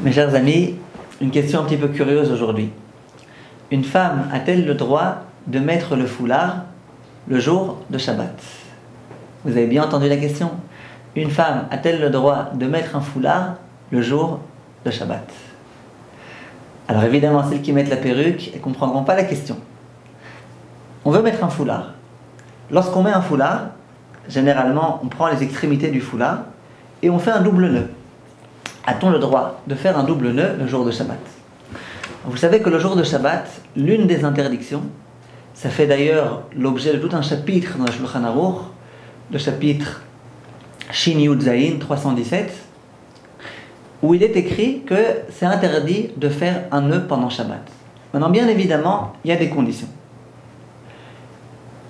Mes chers amis, une question un petit peu curieuse aujourd'hui. Une femme a-t-elle le droit de mettre le foulard le jour de Shabbat? Vous avez bien entendu la question Une femme a-t-elle le droit de mettre un foulard le jour de Shabbat? Alors évidemment, celles qui mettent la perruque, ne comprendront pas la question. On veut mettre un foulard. Lorsqu'on met un foulard, généralement, on prend les extrémités du foulard et on fait un double nœud a-t-on le droit de faire un double nœud le jour de Shabbat Vous savez que le jour de Shabbat, l'une des interdictions, ça fait d'ailleurs l'objet de tout un chapitre dans le Shulchan Aruch, le chapitre Shin Yud Zayin 317, où il est écrit que c'est interdit de faire un nœud pendant Shabbat. Maintenant, bien évidemment, il y a des conditions.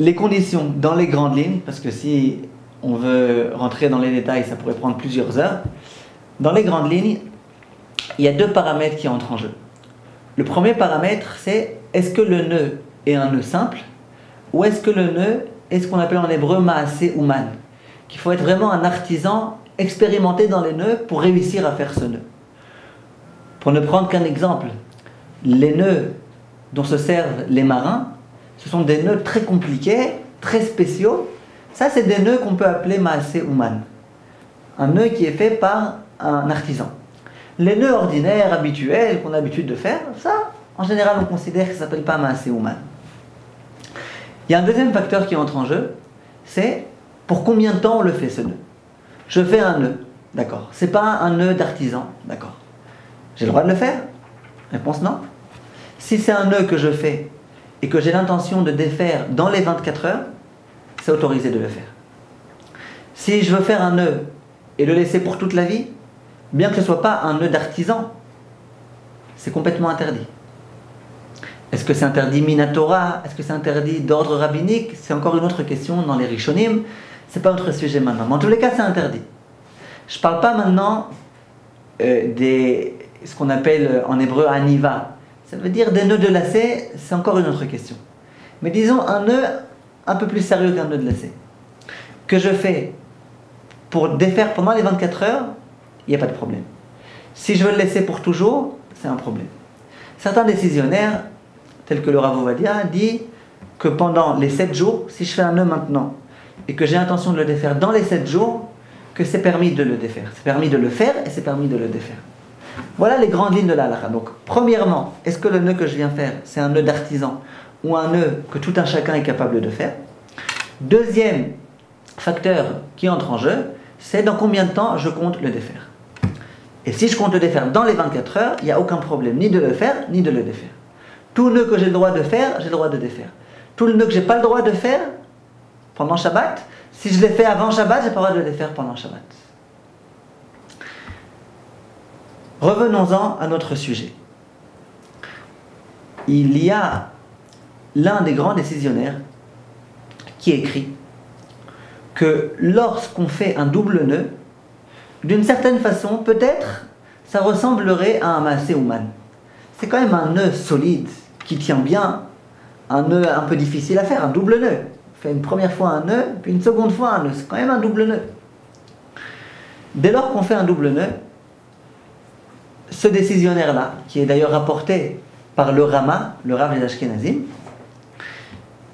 Les conditions dans les grandes lignes, parce que si on veut rentrer dans les détails, ça pourrait prendre plusieurs heures. Dans les grandes lignes, il y a deux paramètres qui entrent en jeu. Le premier paramètre, c'est est-ce que le nœud est un nœud simple ou est-ce que le nœud est ce qu'on appelle en hébreu maasé ou man Qu'il faut être vraiment un artisan expérimenté dans les nœuds pour réussir à faire ce nœud. Pour ne prendre qu'un exemple, les nœuds dont se servent les marins, ce sont des nœuds très compliqués, très spéciaux. Ça, c'est des nœuds qu'on peut appeler maasé ou man. Un nœud qui est fait par un artisan. Les nœuds ordinaires, habituels, qu'on a l'habitude de faire, ça, en général, on considère que ça s'appelle pas massé ou man. Il y a un deuxième facteur qui entre en jeu, c'est pour combien de temps on le fait ce nœud. Je fais un nœud, d'accord. C'est pas un nœud d'artisan, d'accord. J'ai le droit de le faire? Réponse non. Si c'est un nœud que je fais et que j'ai l'intention de défaire dans les 24 heures, c'est autorisé de le faire. Si je veux faire un nœud et le laisser pour toute la vie, bien que ce ne soit pas un nœud d'artisan, c'est complètement interdit. Est-ce que c'est interdit minatora? Est-ce que c'est interdit d'ordre rabbinique? C'est encore une autre question dans les Rishonim. C'est pas notre sujet maintenant. Mais en tous les cas, c'est interdit. Je parle pas maintenant euh, des ce qu'on appelle en hébreu aniva. Ça veut dire des nœuds de lacet, c'est encore une autre question. Mais disons un nœud un peu plus sérieux qu'un nœud de lacet. Que je fais pour défaire pendant les 24 heures il n'y a pas de problème. Si je veux le laisser pour toujours, c'est un problème. Certains décisionnaires, tels que le Ravovadia, dit que pendant les 7 jours, si je fais un nœud maintenant et que j'ai l'intention de le défaire dans les 7 jours, que c'est permis de le défaire. C'est permis de le faire et c'est permis de le défaire. Voilà les grandes lignes de la Donc, premièrement, est-ce que le nœud que je viens faire, c'est un nœud d'artisan ou un nœud que tout un chacun est capable de faire? Deuxième facteur qui entre en jeu, c'est dans combien de temps je compte le défaire. Et si je compte le défaire dans les 24 heures, il n'y a aucun problème ni de le faire, ni de le défaire. Tout nœud que j'ai le droit de faire, j'ai le droit de défaire. Tout le nœud que j'ai pas le droit de faire pendant Shabbat, si je l'ai fait avant Shabbat, j'ai pas le droit de le défaire pendant Shabbat. Revenons-en à notre sujet. Il y a l'un des grands décisionnaires qui écrit que lorsqu'on fait un double nœud, d'une certaine façon, peut-être, ça ressemblerait à un massé ouman. C'est quand même un nœud solide, qui tient bien, un nœud un peu difficile à faire, un double nœud. On fait une première fois un nœud, puis une seconde fois un nœud. C'est quand même un double nœud. Dès lors qu'on fait un double nœud, ce décisionnaire-là, qui est d'ailleurs rapporté par le Rama, le Rav des Ashkenazim,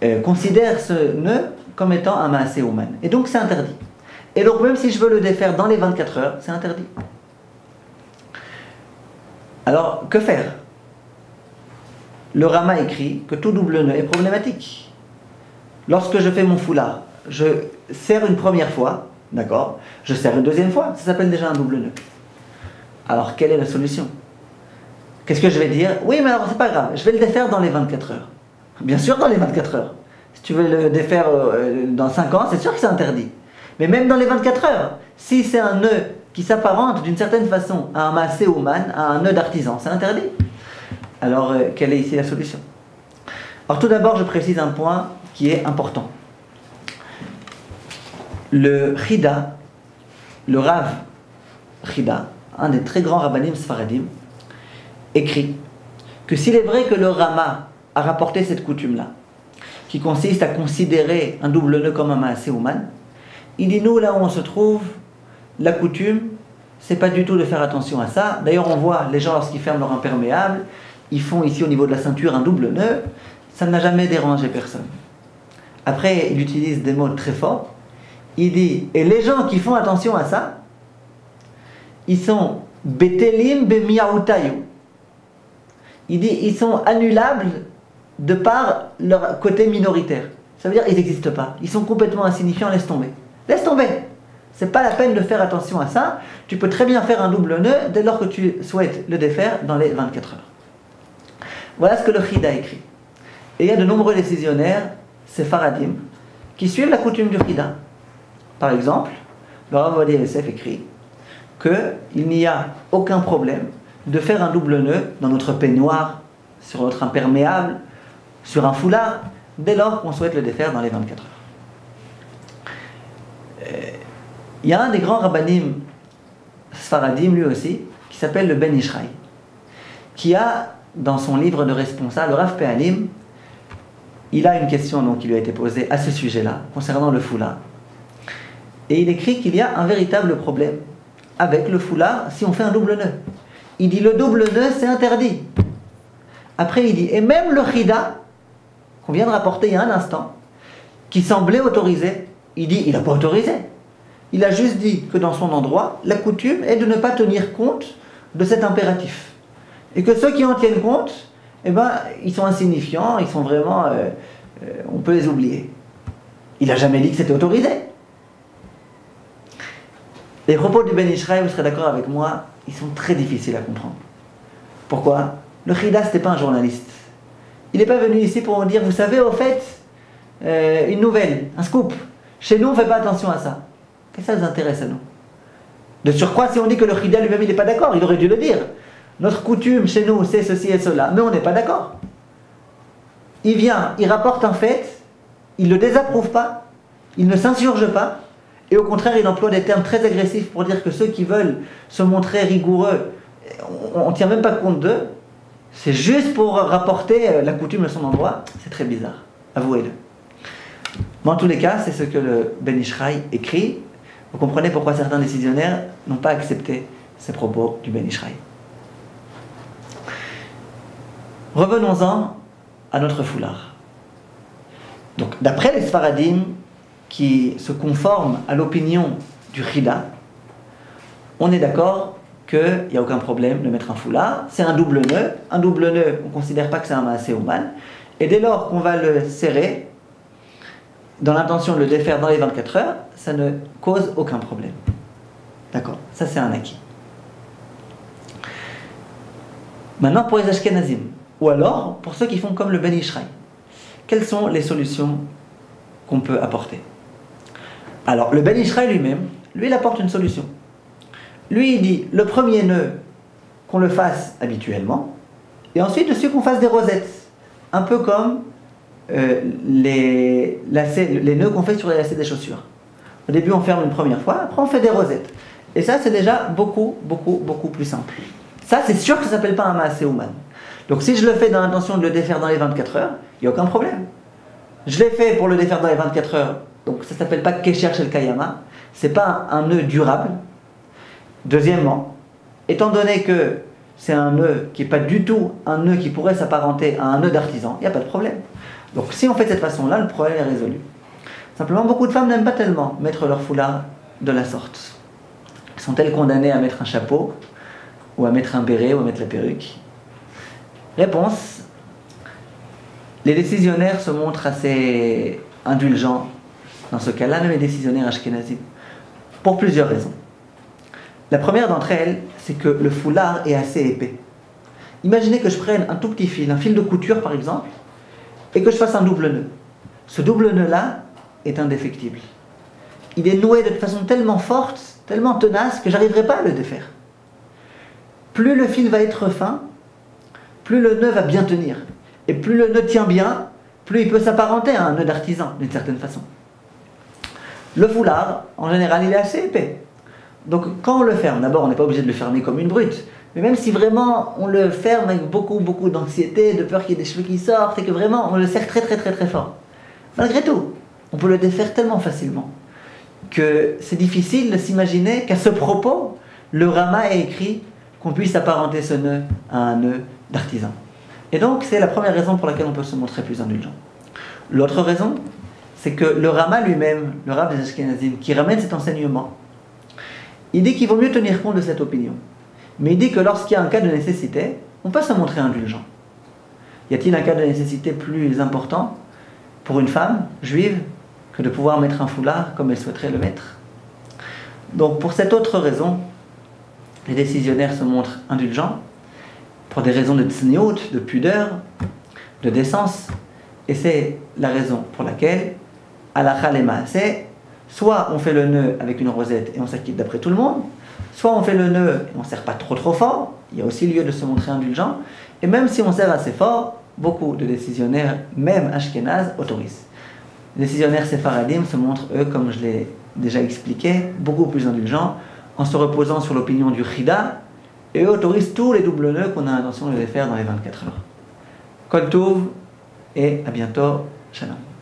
euh, considère ce nœud comme étant un maasé. Et donc c'est interdit. Et donc même si je veux le défaire dans les 24 heures, c'est interdit. Alors, que faire? Le Rama écrit que tout double nœud est problématique. Lorsque je fais mon foulard, je serre une première fois, d'accord? Je serre une deuxième fois, ça s'appelle déjà un double nœud. Alors, quelle est la solution? Qu'est-ce que je vais dire? Oui, mais alors c'est pas grave, je vais le défaire dans les 24 heures. Bien sûr, dans les 24 heures. Si tu veux le défaire euh, dans 5 ans, c'est sûr que c'est interdit. Mais même dans les 24 heures, si c'est un nœud qui s'apparente d'une certaine façon à un massé à un nœud d'artisan, c'est interdit. Alors, euh, quelle est ici la solution? Alors, tout d'abord, je précise un point qui est important. Le Chida, le Rav Chida, un des très grands rabbinim sfaradim, écrit que s'il est vrai que le Rama a rapporté cette coutume-là, qui consiste à considérer un double nœud comme un maasé man, il dit nous, là où on se trouve, la coutume, c'est pas du tout de faire attention à ça. D'ailleurs, on voit les gens lorsqu'ils ferment leur imperméable, ils font ici au niveau de la ceinture un double nœud. Ça n'a jamais dérangé personne. Après, il utilise des mots très forts. Il dit Et les gens qui font attention à ça, ils sont betelim. Il dit Ils sont annulables de par leur côté minoritaire. Ça veut dire qu'ils n'existent pas. Ils sont complètement insignifiants, laisse tomber. Laisse tomber c'est pas la peine de faire attention à ça. Tu peux très bien faire un double nœud dès lors que tu souhaites le défaire dans les 24 heures. Voilà ce que le Khida écrit. Et il y a de nombreux décisionnaires, c'est Faradim, qui suivent la coutume du Khida. Par exemple, le Rav Yosef écrit qu'il n'y a aucun problème de faire un double nœud dans notre peignoir, sur notre imperméable, sur un foulard, dès lors qu'on souhaite le défaire dans les 24 heures. Il y a un des grands rabbinim Sfaradim, lui aussi, qui s'appelle le Ben Ishraï, qui a, dans son livre de responsable, le Rav Pe'alim, il a une question donc, qui lui a été posée à ce sujet-là, concernant le foulard. Et il écrit qu'il y a un véritable problème avec le foulard si on fait un double nœud. Il dit le double nœud, c'est interdit. Après, il dit, et même le Khida, qu'on vient de rapporter il y a un instant, qui semblait autorisé, il dit, il n'a pas autorisé. Il a juste dit que dans son endroit, la coutume est de ne pas tenir compte de cet impératif. Et que ceux qui en tiennent compte, eh ben, ils sont insignifiants, ils sont vraiment. Euh, euh, on peut les oublier. Il n'a jamais dit que c'était autorisé. Les propos du Ben Ishraï, vous serez d'accord avec moi, ils sont très difficiles à comprendre. Pourquoi? Le Khida, ce n'était pas un journaliste. Il n'est pas venu ici pour nous dire, vous savez, au fait, euh, une nouvelle, un scoop. Chez nous, on ne fait pas attention à ça. Qu'est-ce que ça nous intéresse à nous De surcroît, si on dit que le Khida lui-même, il n'est pas d'accord, il aurait dû le dire. Notre coutume chez nous, c'est ceci et cela, mais on n'est pas d'accord. Il vient, il rapporte un fait, il ne le désapprouve pas, il ne s'insurge pas, et au contraire, il emploie des termes très agressifs pour dire que ceux qui veulent se montrer rigoureux, on ne tient même pas compte d'eux. C'est juste pour rapporter euh, la coutume de son endroit. C'est très bizarre. Avouez-le. Mais en tous les cas, c'est ce que le Ben Ishraï écrit vous comprenez pourquoi certains décisionnaires n'ont pas accepté ces propos du Ben Ishraï. Revenons-en à notre foulard. Donc, d'après les Sfaradim qui se conforment à l'opinion du Rida, on est d'accord qu'il n'y a aucun problème de mettre un foulard. C'est un double nœud. Un double nœud, on ne considère pas que c'est un massé mal. Et dès lors qu'on va le serrer, dans l'intention de le défaire dans les 24 heures, ça ne cause aucun problème. D'accord? Ça, c'est un acquis. Maintenant, pour les Ashkenazim, ou alors pour ceux qui font comme le Ben Ishraï, quelles sont les solutions qu'on peut apporter? Alors, le Ben Ishraï lui-même, lui, il apporte une solution. Lui, il dit le premier nœud, qu'on le fasse habituellement, et ensuite dessus qu'on fasse des rosettes, un peu comme euh, les, les nœuds qu'on fait sur les lacets des chaussures. Au début, on ferme une première fois, après, on fait des rosettes. Et ça, c'est déjà beaucoup, beaucoup, beaucoup plus simple. Ça, c'est sûr que ça s'appelle pas un maasé humain. Donc, si je le fais dans l'intention de le défaire dans les 24 heures, il n'y a aucun problème. Je l'ai fait pour le défaire dans les 24 heures, donc ça s'appelle pas Kesher Shel Kayama. C'est pas un nœud durable. Deuxièmement, étant donné que c'est un nœud qui n'est pas du tout un nœud qui pourrait s'apparenter à un nœud d'artisan, il n'y a pas de problème. Donc si on fait de cette façon-là, le problème est résolu. Simplement, beaucoup de femmes n'aiment pas tellement mettre leur foulard de la sorte. Sont-elles condamnées à mettre un chapeau, ou à mettre un béret, ou à mettre la perruque? Réponse les décisionnaires se montrent assez indulgents dans ce cas-là, même les décisionnaires ashkénazim, pour plusieurs raisons. La première d'entre elles, c'est que le foulard est assez épais. Imaginez que je prenne un tout petit fil, un fil de couture par exemple, et que je fasse un double nœud. Ce double nœud-là est indéfectible. Il est noué de façon tellement forte, tellement tenace, que j'arriverai pas à le défaire. Plus le fil va être fin, plus le nœud va bien tenir. Et plus le nœud tient bien, plus il peut s'apparenter à un nœud d'artisan, d'une certaine façon. Le foulard, en général, il est assez épais. Donc quand on le ferme, d'abord on n'est pas obligé de le fermer comme une brute, mais même si vraiment on le ferme avec beaucoup, beaucoup d'anxiété, de peur qu'il y ait des cheveux qui sortent, et que vraiment on le serre très, très, très, très fort, malgré tout, on peut le défaire tellement facilement que c'est difficile de s'imaginer qu'à ce propos, le Rama est écrit qu'on puisse apparenter ce nœud à un nœud d'artisan. Et donc, c'est la première raison pour laquelle on peut se montrer plus indulgent. L'autre raison, c'est que le Rama lui-même, le Rav des Ashkenazim, qui ramène cet enseignement, il dit qu'il vaut mieux tenir compte de cette opinion. Mais il dit que lorsqu'il y a un cas de nécessité, on peut se montrer indulgent. Y a-t-il un cas de nécessité plus important pour une femme juive que de pouvoir mettre un foulard comme elle souhaiterait le mettre? Donc pour cette autre raison, les décisionnaires se montrent indulgents pour des raisons de tsniout, de pudeur, de décence. Et c'est la raison pour laquelle, à la c'est soit on fait le nœud avec une rosette et on s'acquitte d'après tout le monde, soit on fait le nœud on ne serre pas trop trop fort, il y a aussi lieu de se montrer indulgent, et même si on serre assez fort, beaucoup de décisionnaires, même Ashkenaz, autorisent. Les décisionnaires séfaradim se montrent, eux, comme je l'ai déjà expliqué, beaucoup plus indulgents, en se reposant sur l'opinion du Chida, et eux autorisent tous les doubles nœuds qu'on a l'intention de les faire dans les 24 heures. Kol et à bientôt, shalom.